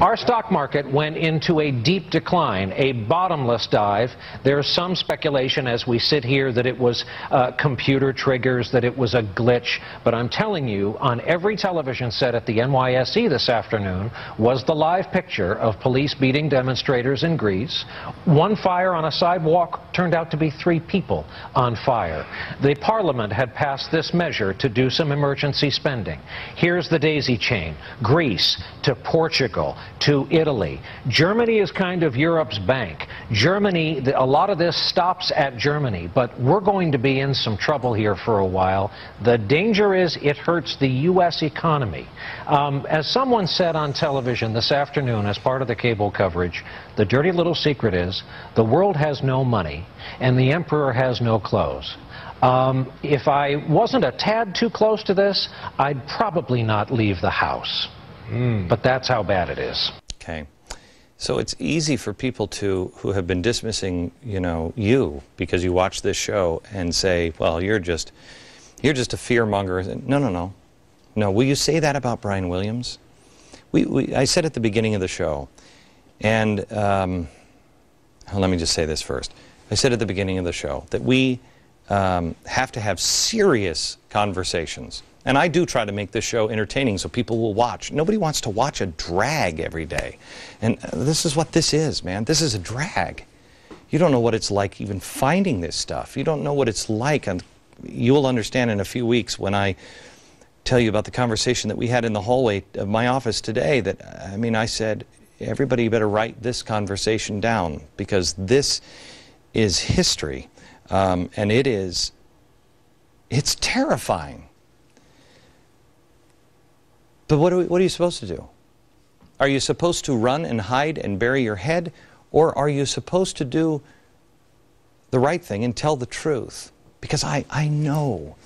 Our stock market went into a deep decline, a bottomless dive. There's some speculation as we sit here that it was uh, computer triggers, that it was a glitch. But I'm telling you, on every television set at the NYSE this afternoon was the live picture of police beating demonstrators in Greece. One fire on a sidewalk turned out to be three people on fire. The parliament had passed this measure to do some emergency spending. Here's the daisy chain Greece to Portugal to Italy. Germany is kind of Europe's bank. Germany, a lot of this stops at Germany, but we're going to be in some trouble here for a while. The danger is it hurts the U.S. economy. Um, as someone said on television this afternoon as part of the cable coverage, the dirty little secret is the world has no money and the emperor has no clothes. Um, if I wasn't a tad too close to this, I'd probably not leave the house. Mm. But that's how bad it is. Okay. So it's easy for people to who have been dismissing, you know, you because you watch this show and say, "Well, you're just you're just a fear monger." No, no, no. No, will you say that about Brian Williams? We, we I said at the beginning of the show, and um, well, let me just say this first. I said at the beginning of the show that we um, have to have serious conversations and I do try to make this show entertaining so people will watch. Nobody wants to watch a drag every day. And uh, this is what this is, man. This is a drag. You don't know what it's like even finding this stuff. You don't know what it's like. And you'll understand in a few weeks when I tell you about the conversation that we had in the hallway of my office today that, I mean, I said, everybody better write this conversation down because this is history. Um, and it is, it's terrifying. But what, we, what are you supposed to do? Are you supposed to run and hide and bury your head? Or are you supposed to do the right thing and tell the truth? Because I, I know,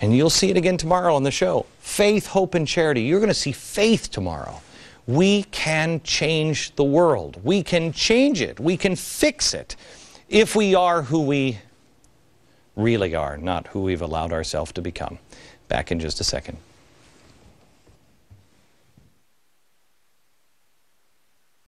and you'll see it again tomorrow on the show faith, hope, and charity. You're going to see faith tomorrow. We can change the world. We can change it. We can fix it if we are who we really are, not who we've allowed ourselves to become. Back in just a second.